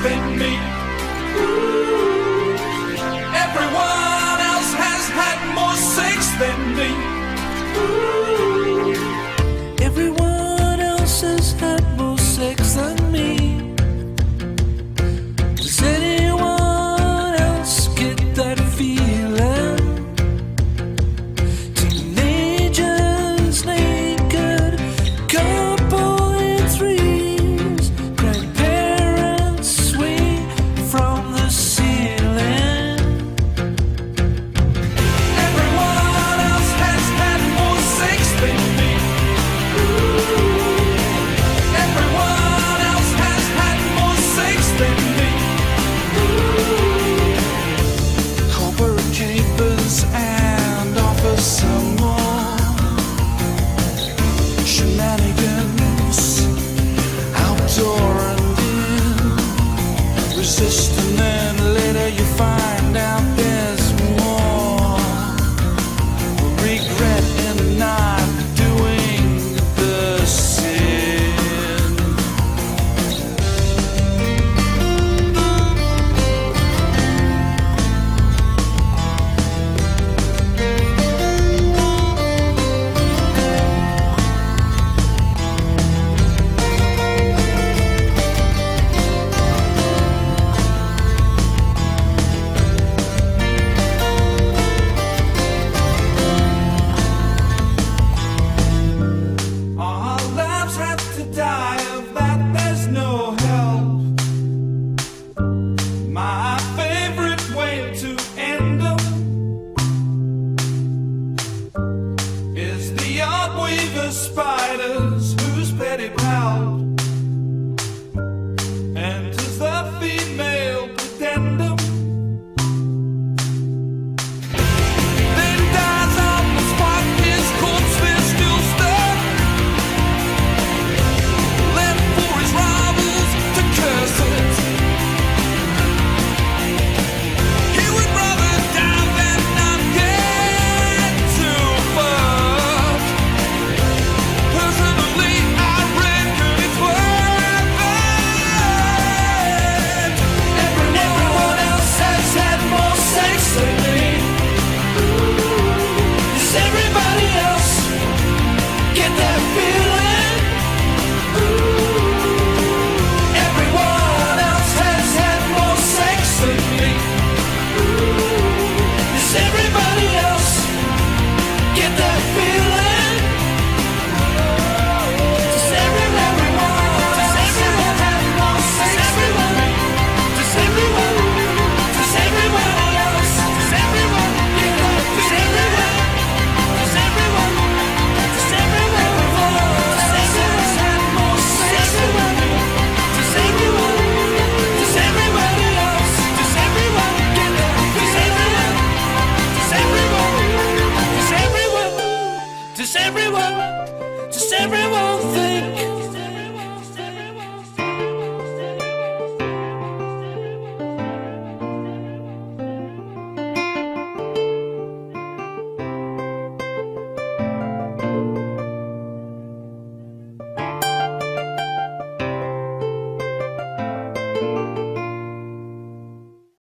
spin me. Ooh. and then later you find spider.